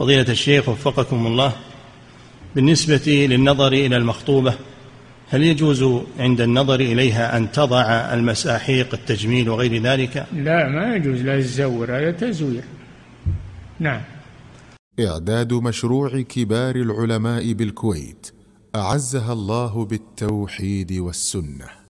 فضيلة الشيخ وفقكم الله بالنسبة للنظر إلى المخطوبة هل يجوز عند النظر إليها أن تضع المساحيق التجميل وغير ذلك؟ لا ما يجوز لا تزور هذا تزوير. نعم. إعداد مشروع كبار العلماء بالكويت أعزها الله بالتوحيد والسنة.